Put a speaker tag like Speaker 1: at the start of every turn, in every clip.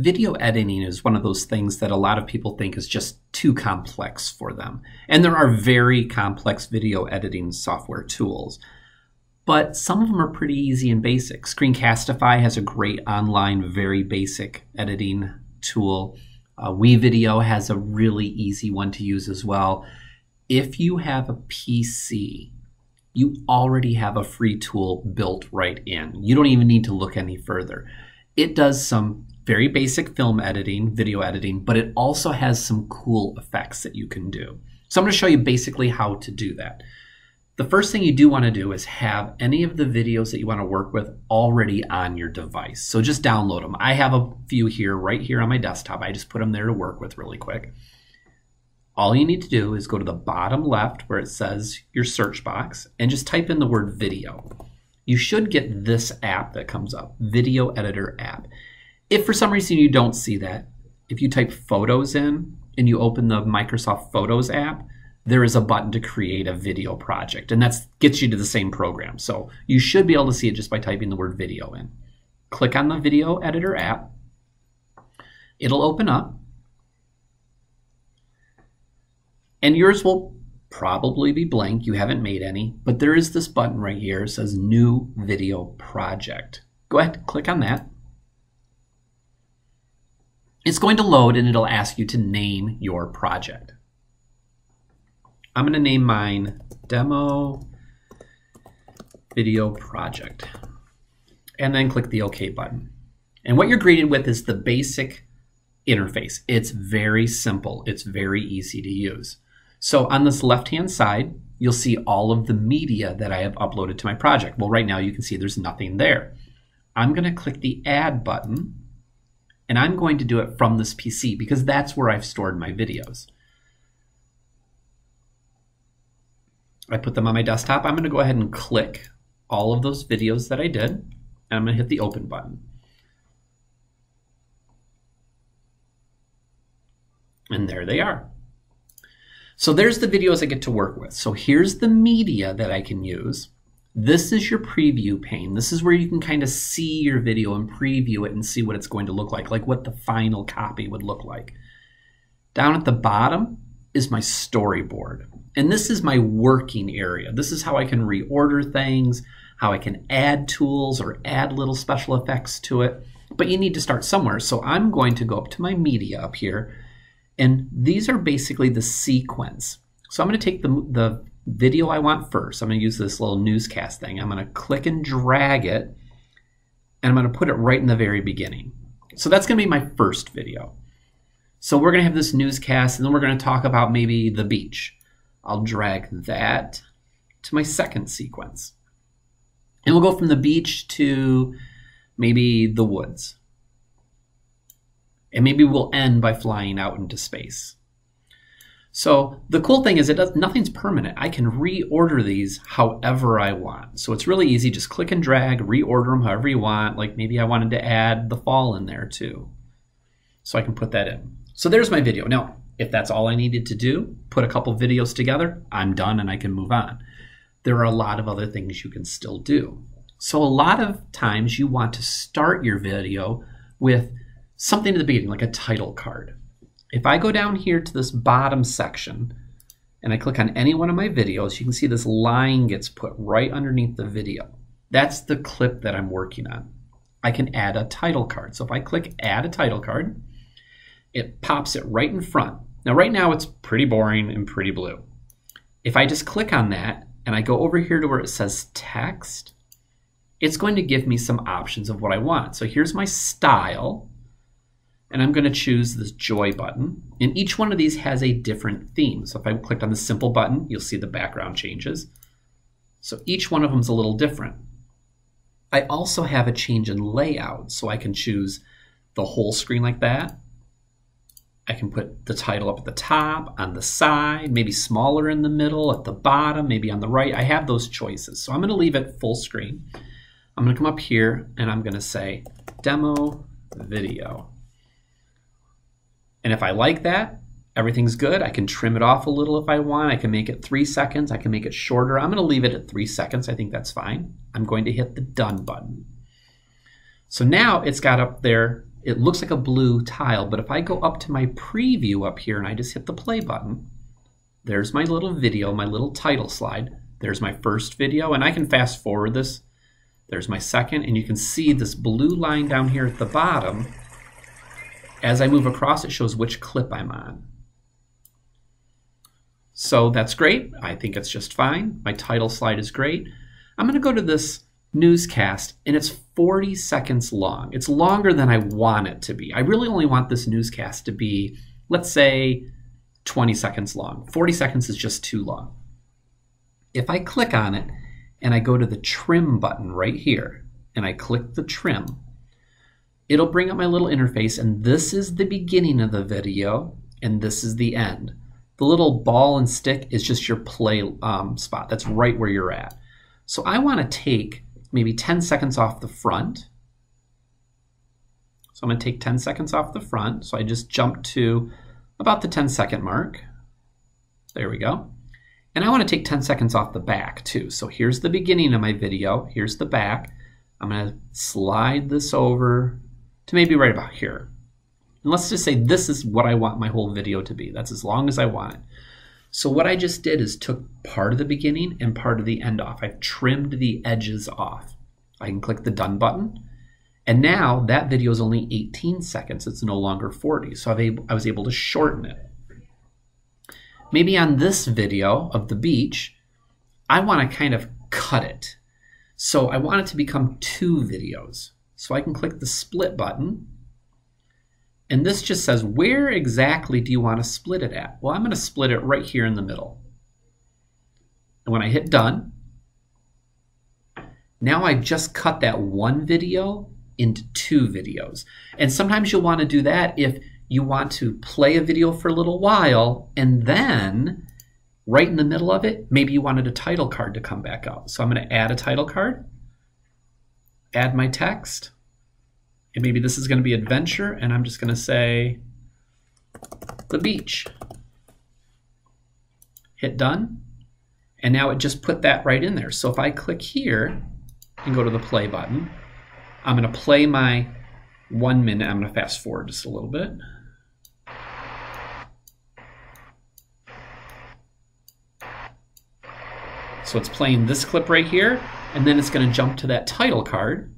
Speaker 1: video editing is one of those things that a lot of people think is just too complex for them. And there are very complex video editing software tools. But some of them are pretty easy and basic. Screencastify has a great online, very basic editing tool. Uh, WeVideo has a really easy one to use as well. If you have a PC, you already have a free tool built right in. You don't even need to look any further. It does some very basic film editing, video editing, but it also has some cool effects that you can do. So I'm going to show you basically how to do that. The first thing you do want to do is have any of the videos that you want to work with already on your device. So just download them. I have a few here right here on my desktop. I just put them there to work with really quick. All you need to do is go to the bottom left where it says your search box and just type in the word video. You should get this app that comes up, Video Editor app. If for some reason you don't see that, if you type photos in and you open the Microsoft Photos app, there is a button to create a video project, and that gets you to the same program. So you should be able to see it just by typing the word video in. Click on the Video Editor app. It'll open up. And yours will probably be blank. You haven't made any, but there is this button right here. It says New Video Project. Go ahead, click on that. It's going to load and it'll ask you to name your project. I'm going to name mine Demo Video Project and then click the OK button. And what you're greeted with is the basic interface. It's very simple. It's very easy to use. So on this left-hand side, you'll see all of the media that I have uploaded to my project. Well, right now you can see there's nothing there. I'm going to click the Add button and I'm going to do it from this PC because that's where I've stored my videos. I put them on my desktop. I'm going to go ahead and click all of those videos that I did, and I'm going to hit the open button. And there they are. So there's the videos I get to work with. So here's the media that I can use. This is your preview pane. This is where you can kind of see your video and preview it and see what it's going to look like, like what the final copy would look like. Down at the bottom is my storyboard. And this is my working area. This is how I can reorder things, how I can add tools or add little special effects to it. But you need to start somewhere. So I'm going to go up to my media up here. And these are basically the sequence. So I'm going to take the, the video I want first. I'm going to use this little newscast thing. I'm going to click and drag it, and I'm going to put it right in the very beginning. So that's going to be my first video. So we're going to have this newscast, and then we're going to talk about maybe the beach. I'll drag that to my second sequence. And we'll go from the beach to maybe the woods. And maybe we'll end by flying out into space. So the cool thing is it does nothing's permanent. I can reorder these however I want. So it's really easy. Just click and drag, reorder them however you want. Like maybe I wanted to add the fall in there too. So I can put that in. So there's my video. Now, if that's all I needed to do, put a couple videos together, I'm done and I can move on. There are a lot of other things you can still do. So a lot of times you want to start your video with something at the beginning, like a title card. If I go down here to this bottom section and I click on any one of my videos, you can see this line gets put right underneath the video. That's the clip that I'm working on. I can add a title card. So if I click add a title card, it pops it right in front. Now right now it's pretty boring and pretty blue. If I just click on that and I go over here to where it says text, it's going to give me some options of what I want. So here's my style and I'm going to choose this joy button. And each one of these has a different theme. So if I clicked on the simple button, you'll see the background changes. So each one of them is a little different. I also have a change in layout. So I can choose the whole screen like that. I can put the title up at the top, on the side, maybe smaller in the middle, at the bottom, maybe on the right. I have those choices. So I'm going to leave it full screen. I'm going to come up here and I'm going to say demo video. And if I like that, everything's good. I can trim it off a little if I want. I can make it three seconds. I can make it shorter. I'm going to leave it at three seconds. I think that's fine. I'm going to hit the done button. So now it's got up there it looks like a blue tile, but if I go up to my preview up here and I just hit the play button, there's my little video, my little title slide. There's my first video, and I can fast forward this. There's my second, and you can see this blue line down here at the bottom. As I move across, it shows which clip I'm on. So that's great. I think it's just fine. My title slide is great. I'm going to go to this newscast, and it's 40 seconds long. It's longer than I want it to be. I really only want this newscast to be, let's say, 20 seconds long. 40 seconds is just too long. If I click on it and I go to the trim button right here, and I click the trim, it'll bring up my little interface, and this is the beginning of the video, and this is the end. The little ball and stick is just your play um, spot. That's right where you're at. So I want to take maybe 10 seconds off the front. So I'm going to take 10 seconds off the front. So I just jump to about the 10 second mark. There we go. And I want to take 10 seconds off the back too. So here's the beginning of my video. Here's the back. I'm going to slide this over to maybe right about here. And let's just say this is what I want my whole video to be. That's as long as I want it. So what I just did is took part of the beginning and part of the end off. I've trimmed the edges off. I can click the done button. And now that video is only 18 seconds. It's no longer 40. So able, I was able to shorten it. Maybe on this video of the beach, I want to kind of cut it. So I want it to become two videos. So I can click the split button and this just says, where exactly do you want to split it at? Well, I'm going to split it right here in the middle. And when I hit done, now I've just cut that one video into two videos. And sometimes you'll want to do that if you want to play a video for a little while and then right in the middle of it, maybe you wanted a title card to come back up. So I'm going to add a title card, add my text, and maybe this is going to be adventure, and I'm just going to say the beach. Hit done. And now it just put that right in there. So if I click here and go to the play button, I'm going to play my one minute. I'm going to fast forward just a little bit. So it's playing this clip right here, and then it's going to jump to that title card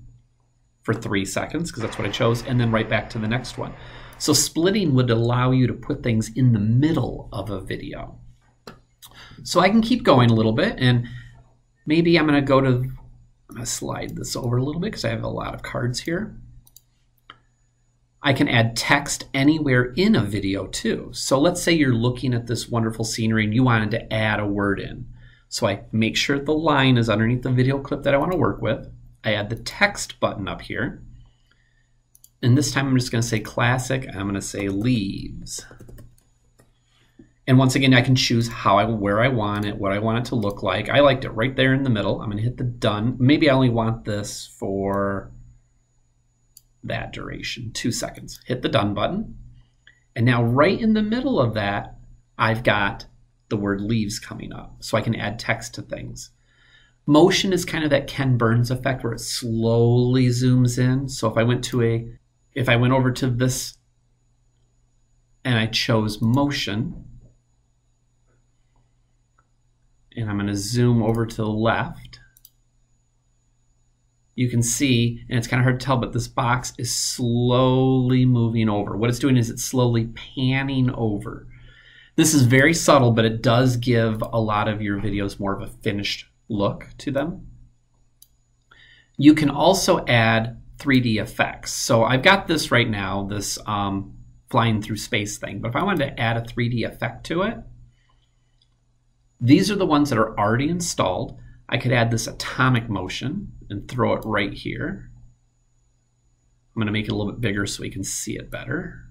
Speaker 1: for three seconds because that's what I chose, and then right back to the next one. So splitting would allow you to put things in the middle of a video. So I can keep going a little bit, and maybe I'm going to go to, I'm going to slide this over a little bit because I have a lot of cards here. I can add text anywhere in a video too. So let's say you're looking at this wonderful scenery and you wanted to add a word in. So I make sure the line is underneath the video clip that I want to work with. I add the text button up here. And this time I'm just going to say classic. I'm going to say leaves. And once again, I can choose how I, where I want it, what I want it to look like. I liked it right there in the middle. I'm going to hit the done. Maybe I only want this for that duration, two seconds. Hit the done button. And now right in the middle of that, I've got the word leaves coming up. So I can add text to things. Motion is kind of that Ken Burns effect where it slowly zooms in. So if I went to a, if I went over to this and I chose motion, and I'm going to zoom over to the left, you can see, and it's kind of hard to tell, but this box is slowly moving over. What it's doing is it's slowly panning over. This is very subtle, but it does give a lot of your videos more of a finished look to them. You can also add 3D effects. So I've got this right now, this um, flying through space thing, but if I wanted to add a 3D effect to it, these are the ones that are already installed. I could add this atomic motion and throw it right here. I'm going to make it a little bit bigger so we can see it better.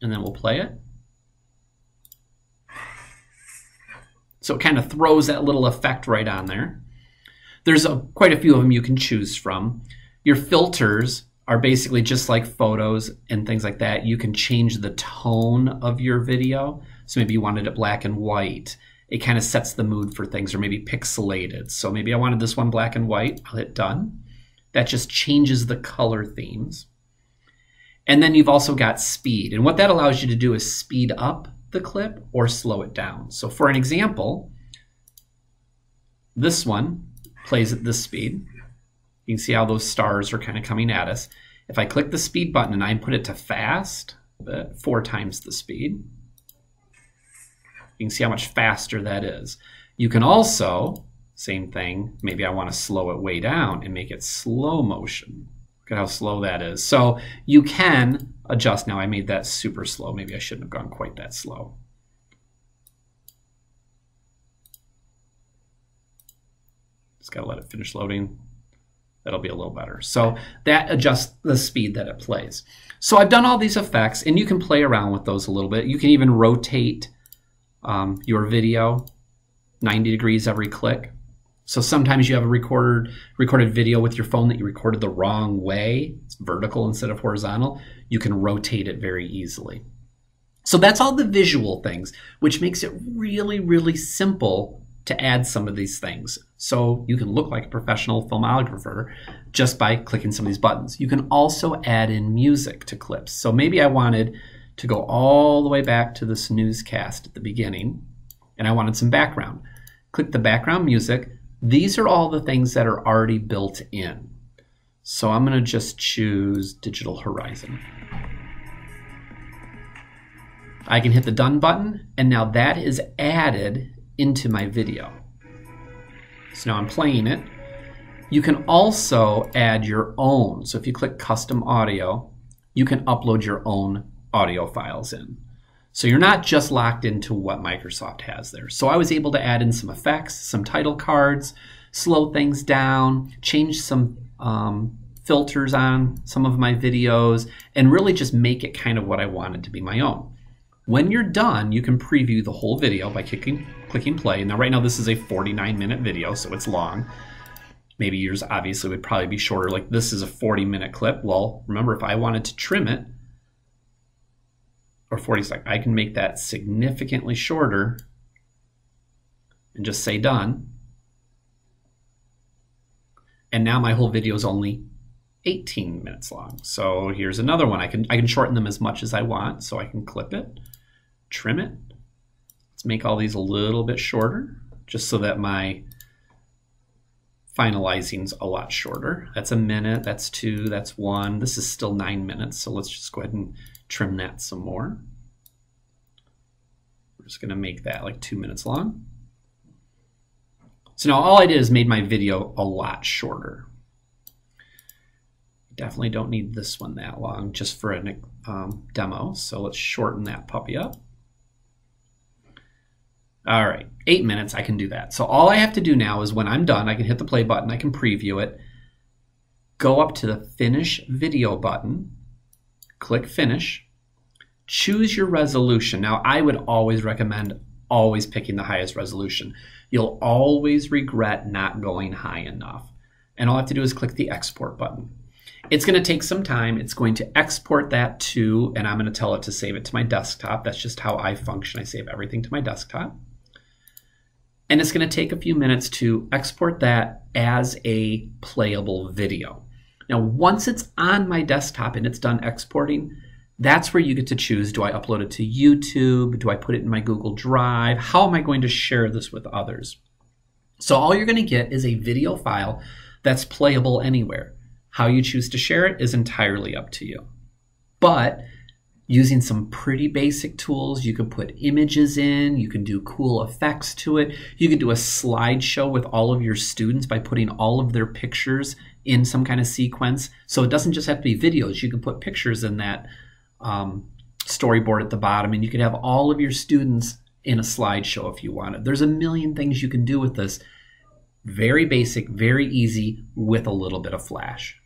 Speaker 1: And then we'll play it. So it kind of throws that little effect right on there. There's a, quite a few of them you can choose from. Your filters are basically just like photos and things like that. You can change the tone of your video. So maybe you wanted it black and white. It kind of sets the mood for things, or maybe pixelated. So maybe I wanted this one black and white. I'll hit done. That just changes the color themes. And then you've also got speed. And what that allows you to do is speed up the clip or slow it down. So for an example, this one plays at this speed. You can see how those stars are kind of coming at us. If I click the speed button and I put it to fast, four times the speed, you can see how much faster that is. You can also, same thing, maybe I want to slow it way down and make it slow motion. Look at how slow that is. So you can adjust. Now I made that super slow. Maybe I shouldn't have gone quite that slow. Just got to let it finish loading. That'll be a little better. So that adjusts the speed that it plays. So I've done all these effects, and you can play around with those a little bit. You can even rotate um, your video 90 degrees every click. So sometimes you have a recorded recorded video with your phone that you recorded the wrong way. It's vertical instead of horizontal. You can rotate it very easily. So that's all the visual things, which makes it really, really simple to add some of these things. So you can look like a professional filmographer just by clicking some of these buttons. You can also add in music to clips. So maybe I wanted to go all the way back to this newscast at the beginning, and I wanted some background. Click the background music. These are all the things that are already built in. So I'm going to just choose Digital Horizon. I can hit the done button, and now that is added into my video. So now I'm playing it. You can also add your own. So if you click custom audio, you can upload your own audio files in. So you're not just locked into what Microsoft has there. So I was able to add in some effects, some title cards, slow things down, change some um, filters on some of my videos, and really just make it kind of what I wanted to be my own. When you're done, you can preview the whole video by clicking, clicking play. Now, right now, this is a 49 minute video, so it's long. Maybe yours obviously would probably be shorter. Like this is a 40 minute clip. Well, remember, if I wanted to trim it, or 40 seconds. I can make that significantly shorter and just say done. And now my whole video is only 18 minutes long. So here's another one. I can I can shorten them as much as I want. So I can clip it, trim it. Let's make all these a little bit shorter just so that my finalizing's a lot shorter. That's a minute, that's two, that's one. This is still nine minutes. So let's just go ahead and trim that some more. We're just to make that like two minutes long. So now all I did is made my video a lot shorter. Definitely don't need this one that long just for a um, demo. So let's shorten that puppy up. All right, eight minutes, I can do that. So all I have to do now is when I'm done, I can hit the play button, I can preview it, go up to the finish video button, click finish, choose your resolution. Now, I would always recommend always picking the highest resolution. You'll always regret not going high enough. And all I have to do is click the export button. It's going to take some time. It's going to export that to, and I'm going to tell it to save it to my desktop. That's just how I function. I save everything to my desktop. And it's going to take a few minutes to export that as a playable video. Now, once it's on my desktop and it's done exporting, that's where you get to choose do I upload it to YouTube? Do I put it in my Google Drive? How am I going to share this with others? So, all you're going to get is a video file that's playable anywhere. How you choose to share it is entirely up to you. But using some pretty basic tools, you can put images in, you can do cool effects to it. You can do a slideshow with all of your students by putting all of their pictures in some kind of sequence. So it doesn't just have to be videos. You can put pictures in that um, storyboard at the bottom, and you can have all of your students in a slideshow if you wanted. There's a million things you can do with this. Very basic, very easy, with a little bit of flash.